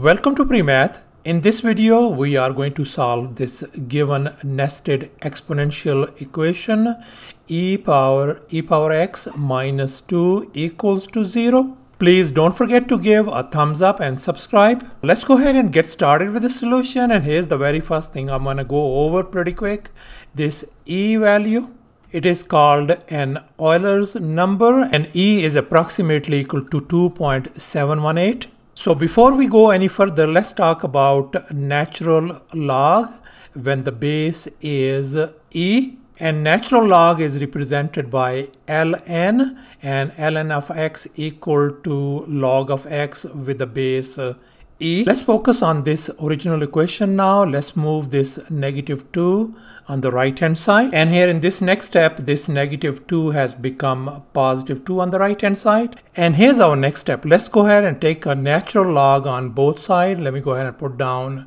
Welcome to PreMath. In this video, we are going to solve this given nested exponential equation e power e power x minus 2 equals to 0. Please don't forget to give a thumbs up and subscribe. Let's go ahead and get started with the solution. And here's the very first thing I'm going to go over pretty quick. This e value. It is called an Euler's number and e is approximately equal to 2.718. So before we go any further, let's talk about natural log when the base is e. And natural log is represented by ln and ln of x equal to log of x with the base e. Let's focus on this original equation now. Let's move this negative 2 on the right hand side. And here in this next step, this negative 2 has become positive 2 on the right hand side. And here's our next step. Let's go ahead and take a natural log on both sides. Let me go ahead and put down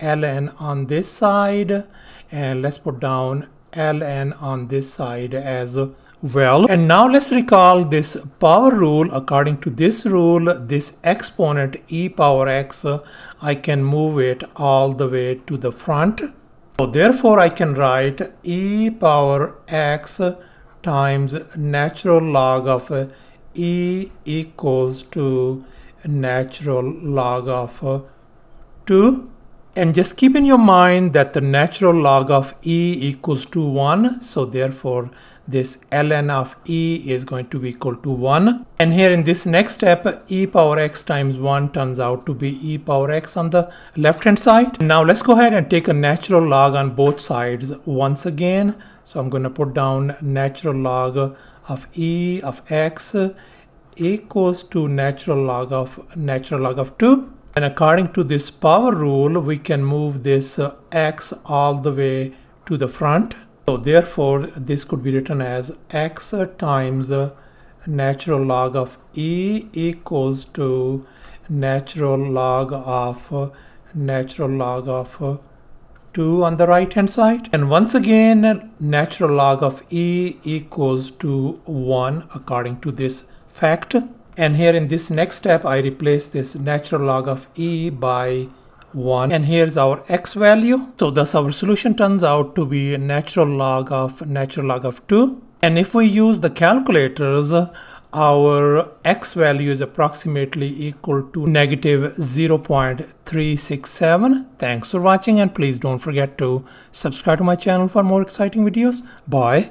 ln on this side. And let's put down ln on this side as well, and now let's recall this power rule. According to this rule, this exponent e power x, I can move it all the way to the front. So therefore, I can write e power x times natural log of e equals to natural log of 2 and just keep in your mind that the natural log of e equals to 1. So therefore, this ln of e is going to be equal to 1. And here in this next step, e power x times 1 turns out to be e power x on the left hand side. Now let's go ahead and take a natural log on both sides once again. So I'm going to put down natural log of e of x equals to natural log of natural log of 2. And according to this power rule, we can move this uh, x all the way to the front. So therefore, this could be written as x times uh, natural log of e equals to natural log of uh, natural log of uh, 2 on the right hand side. And once again, natural log of e equals to 1 according to this fact. And here in this next step, I replace this natural log of e by 1 and here's our x value. So thus our solution turns out to be natural log of natural log of 2. And if we use the calculators, our x value is approximately equal to negative 0.367. Thanks for watching and please don't forget to subscribe to my channel for more exciting videos. Bye.